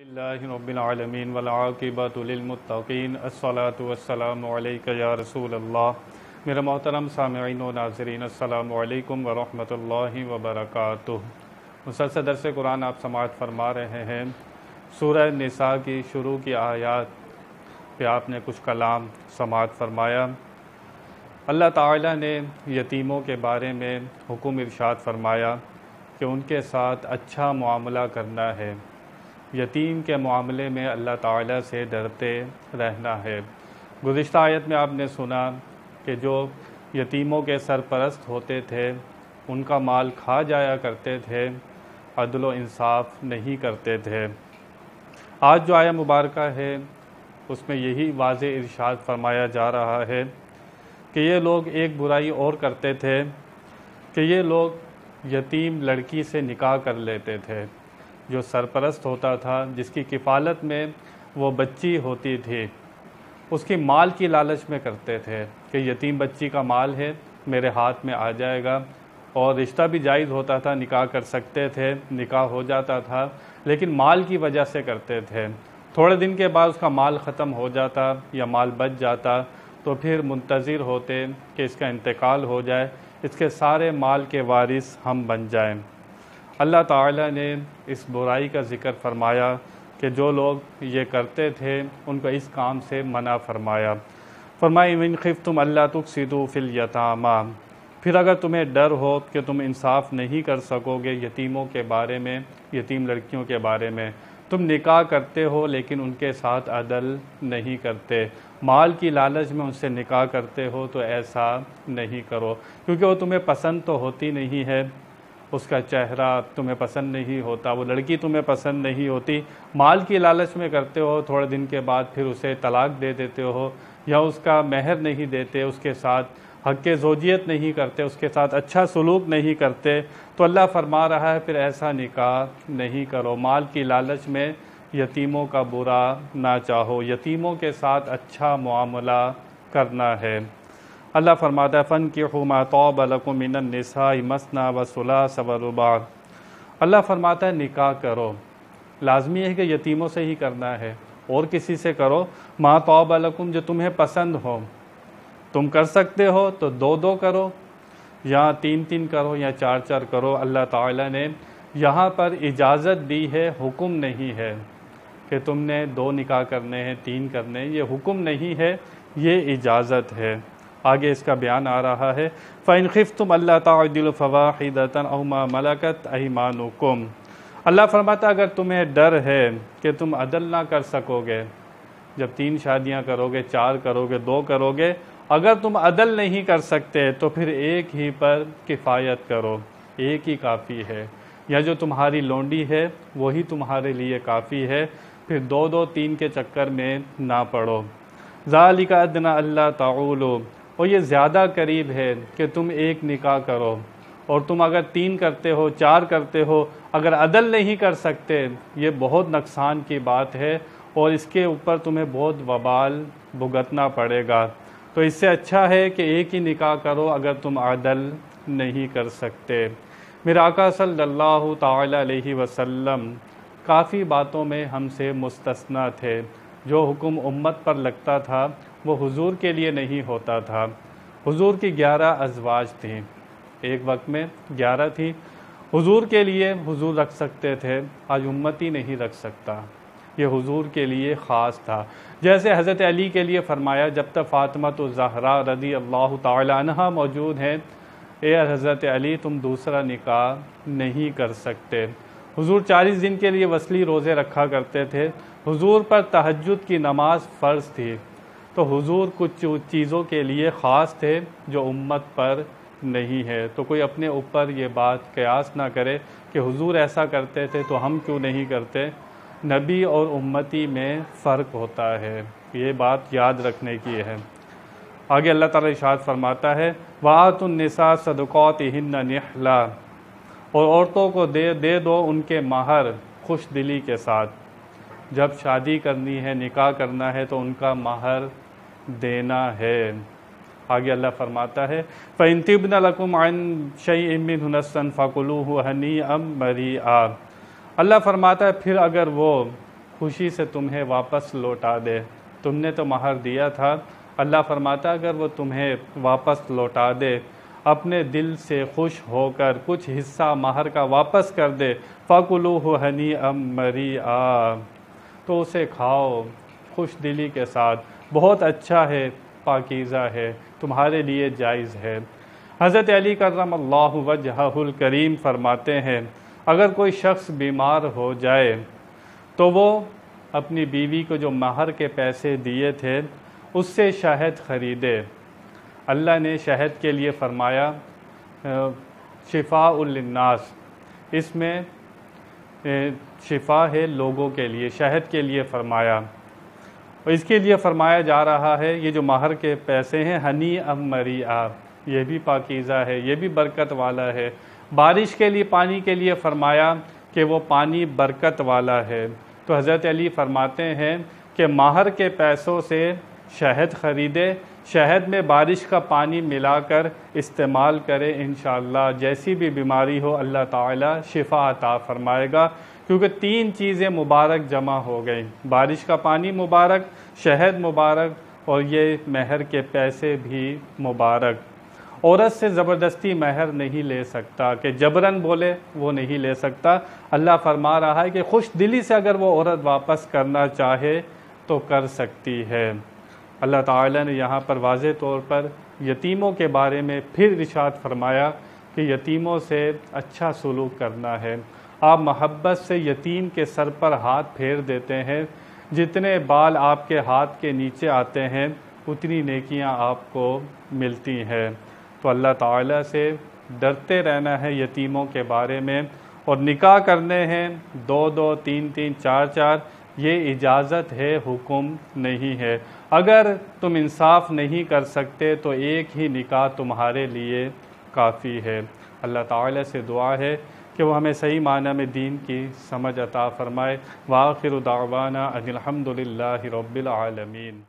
اللہ رب العالمین والعاقبۃ للمتقین، الصلاة والسلام علیکہ یا رسول اللہ۔ میرا محترم سامعین و ناظرین، السلام علیکم ورحمۃ اللہ وبرکاتہ۔ مسلسل درس قرآن آپ سماعت فرما رہے ہیں۔ سورہ نساء کی شروع کی آیات پہ آپ نے کچھ کلام سماعت فرمایا۔ اللہ تعالیٰ نے یتیموں کے بارے میں حکم ارشاد فرمایا کہ ان کے ساتھ اچھا معاملہ کرنا ہے۔ یتیم کے معاملے میں اللہ تعالیٰ سے ڈرتے رہنا ہے۔ گزشتہ آیت میں آپ نے سنا کہ جو یتیموں کے سرپرست ہوتے تھے، ان کا مال کھا جایا کرتے تھے، عدل و انصاف نہیں کرتے تھے۔ آج جو آیا مبارکہ ہے، اس میں یہی واضح ارشاد فرمایا جا رہا ہے کہ یہ لوگ ایک برائی اور کرتے تھے، کہ یہ لوگ یتیم لڑکی سے نکاح کر لیتے تھے۔ جو سرپرست ہوتا تھا، جس کی کفالت میں وہ بچی ہوتی تھی۔ اس کی مال کی لالچ میں کرتے تھے کہ یتیم بچی کا مال ہے، میرے ہاتھ میں آ جائے گا۔ اور رشتہ بھی جائز ہوتا تھا، نکاح کر سکتے تھے، نکاح ہو جاتا تھا، لیکن مال کی وجہ سے کرتے تھے۔ تھوڑے دن کے بعد اس کا مال ختم ہو جاتا یا مال بچ جاتا، تو پھر منتظر ہوتے کہ اس کا انتقال ہو جائے، اس کے سارے مال کے وارث ہم بن جائیں۔ اللہ تعالیٰ نے اس برائی کا ذکر فرمایا کہ جو لوگ یہ کرتے تھے، ان کو اس کام سے منع فرمایا۔ فرمائی من خف تم اللہ تقصدو فی الیتامہ پھر اگر تمہیں ڈر ہو کہ تم انصاف نہیں کر سکو گے یتیموں کے بارے میں، یتیم لڑکیوں کے بارے میں، تم نکاح کرتے ہو لیکن ان کے ساتھ عدل نہیں کرتے۔ مال کی لالچ میں ان سے نکاح کرتے ہو تو ایسا نہیں کرو، کیونکہ وہ تمہیں پسند تو ہوتی نہیں ہے۔ اس کا چہرہ تمہیں پسند نہیں ہوتا، وہ لڑکی تمہیں پسند نہیں ہوتی، مال کی لالچ میں کرتے ہو، تھوڑے دن کے بعد پھر اسے طلاق دے دیتے ہو یا اس کا مہر نہیں دیتے، اس کے ساتھ حق زوجیت نہیں کرتے، اس کے ساتھ اچھا سلوک نہیں کرتے۔ تو اللہ فرما رہا ہے، پھر ایسا نکاح نہیں کرو۔ مال کی لالچ میں یتیموں کا برا نہ چاہو۔ یتیموں کے ساتھ اچھا معاملہ کرنا ہے۔ اللہ فرماتا ہے، فن کی حما طوب من النساء مسنا و ثلاث و اللہ فرماتا ہے، نکاح کرو۔ لازمی ہے کہ یتیموں سے ہی کرنا ہے۔ اور کسی سے کرو۔ ما طوب لکم جو تمہیں پسند ہو۔ تم کر سکتے ہو تو دو دو کرو۔ یا تین تین کرو یا چار چار کرو۔ اللہ تعالیٰ نے یہاں پر اجازت دی ہے، حکم نہیں ہے کہ تم نے دو نکاح کرنے ہیں، تین کرنے ہیں۔ یہ حکم نہیں ہے، یہ اجازت ہے۔ آگے اس کا بیان آ رہا ہے۔ فَإِنْ خِفْتُمْ أَلَّا تَعْدِلُ فَوَاحِدَةً أَوْ مَا مَلَكَتْ أَيْمَانُكُمْ۔ اللہ فرماتا اگر تمہیں ڈر ہے کہ تم عدل نہ کر سکو گے جب تین شادیاں کرو گے چار کرو گے دو کرو گے اگر تم عدل نہیں کر سکتے، تو پھر ایک ہی پر کفایت کرو، ایک ہی کافی ہے۔ یا جو تمہاری لونڈی ہے، وہی تمہارے لیے کافی ہے۔ پھر دو دو تین کے چکر میں نہ پڑو۔ ذالک ادنا اللہ تعولو۔ اور یہ زیادہ قریب ہے کہ تم ایک نکاح کرو۔ اور تم اگر تین کرتے ہو، چار کرتے ہو، اگر عدل نہیں کر سکتے، یہ بہت نقصان کی بات ہے۔ اور اس کے اوپر تمہیں بہت وبال بھگتنا پڑے گا۔ تو اس سے اچھا ہے کہ ایک ہی نکاح کرو اگر تم عدل نہیں کر سکتے۔ میرا آقا صلی اللہ تعالی علیہ وسلم، کافی باتوں میں ہم سے مستثنا تھے۔ جو حکم امت پر لگتا تھا وہ حضور کے لیے نہیں ہوتا تھا۔ حضور کی گیارہ ازواج تھیں۔ ایک وقت میں گیارہ تھی حضور کے لیے حضور رکھ سکتے تھے، آج امتی نہیں رکھ سکتا۔ یہ حضور کے لیے خاص تھا۔ جیسے حضرت علی کے لیے فرمایا، جب تک فاطمہ تو زہرا رضی اللہ تعالی عنہ موجود ہیں، اے حضرت علی، تم دوسرا نکاح نہیں کر سکتے۔ حضور چالیس دن کے لیے وصلی روزے رکھا کرتے تھے۔ حضور پر تہجد کی نماز فرض تھی۔ تو حضور کچھ چیزوں کے لیے خاص تھے جو امت پر نہیں ہے۔ تو کوئی اپنے اوپر یہ بات قیاس نہ کرے کہ حضور ایسا کرتے تھے تو ہم کیوں نہیں کرتے۔ نبی اور امتی میں فرق ہوتا ہے۔ یہ بات یاد رکھنے کی ہے۔ آگے اللہ تعالیٰ اشاد فرماتا ہے وَآتُ النِّسَاءَ صَدُقَاتِهِنَّ نِحْلَا۔ اور عورتوں کو دے دے دو ان کے مہر خوش دلی کے ساتھ۔ جب شادی کرنی ہے، نکاح کرنا ہے تو ان کا مہر دینا ہے۔ آگے اللہ فرماتا ہے، فَإِن تِبْنَ لَكُمْ عَنْ شَيْءٍ مِّنْهُ نَسًّا فَكُلُوهُ هَنِيئًا مَرِيئًا۔ اللہ فرماتا ہے، پھر اگر وہ خوشی سے تمہیں واپس لوٹا دے۔ تم نے تو مہر دیا تھا۔ اللہ فرماتا اگر وہ تمہیں واپس لوٹا دے، اپنے دل سے خوش ہو کر کچھ حصہ مہر کا واپس کر دے۔ فکلو ہو ہنی ام مری آ تو اسے کھاؤ خوش دلی کے ساتھ۔ بہت اچھا ہے، پاکیزہ ہے، تمہارے لیے جائز ہے۔ حضرت علی کرم اللہ وجہ الکریم فرماتے ہیں، اگر کوئی شخص بیمار ہو جائے تو وہ اپنی بیوی کو جو مہر کے پیسے دیے تھے، اس سے شہد خریدے۔ اللہ نے شہد کے لیے فرمایا شفاء الناس اس میں شفا ہے لوگوں کے لیے، شہد کے لیے فرمایا۔ اس کے لیے فرمایا جا رہا ہے، یہ جو مہر کے پیسے ہیں، ہنی ام مری آ یہ بھی پاکیزہ ہے، یہ بھی برکت والا ہے۔ بارش کے لیے، پانی کے لیے فرمایا کہ وہ پانی برکت والا ہے۔ تو حضرت علی فرماتے ہیں کہ ماہر کے پیسوں سے شہد خریدے شہد میں بارش کا پانی ملا کر استعمال کرے انشاءاللہ۔ جیسی بھی بیماری ہو، اللہ تعالی شفا عطا فرمائے گا۔ کیونکہ تین چیزیں مبارک جمع ہو گئیں۔ بارش کا پانی مبارک، شہد مبارک اور یہ مہر کے پیسے بھی مبارک۔ عورت سے زبردستی مہر نہیں لے سکتا کہ جبرن بولے، وہ نہیں لے سکتا۔ اللہ فرما رہا ہے کہ خوش دلی سے اگر وہ عورت واپس کرنا چاہے تو کر سکتی ہے۔ اللہ تعالیٰ نے یہاں پر واضح طور پر یتیموں کے بارے میں پھر رشاد فرمایا کہ یتیموں سے اچھا سلوک کرنا ہے۔ آپ محبت سے یتیم کے سر پر ہاتھ پھیر دیتے ہیں۔ جتنے بال آپ کے ہاتھ کے نیچے آتے ہیں، اتنی نیکیاں آپ کو ملتی ہیں۔ تو اللہ تعالیٰ سے ڈرتے رہنا ہے یتیموں کے بارے میں۔ اور نکاح کرنے ہیں، دو دو، تین تین، چار چار۔ یہ اجازت ہے، حکم نہیں ہے۔ اگر تم انصاف نہیں کر سکتے، تو ایک ہی نکاح تمہارے لیے کافی ہے۔ اللہ تعالیٰ سے دعا ہے کہ وہ ہمیں صحیح معنی میں دین کی سمجھ عطا فرمائے۔ واخر دعوانا ان الحمد للہ رب العالمین۔